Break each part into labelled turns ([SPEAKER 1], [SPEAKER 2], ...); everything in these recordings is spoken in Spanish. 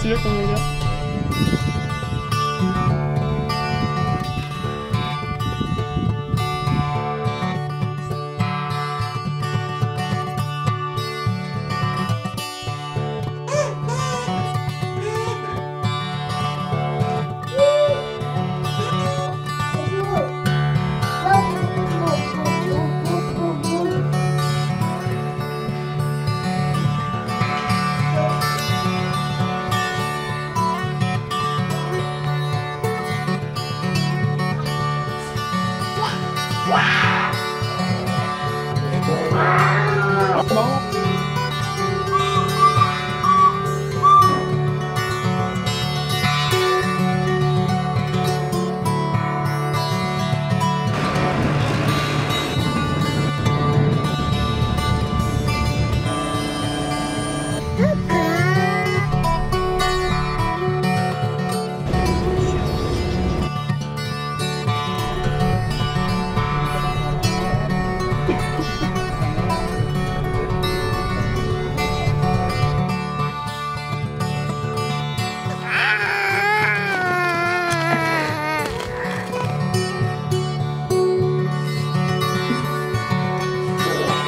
[SPEAKER 1] sigue con ella. bom.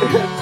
[SPEAKER 2] Yeah.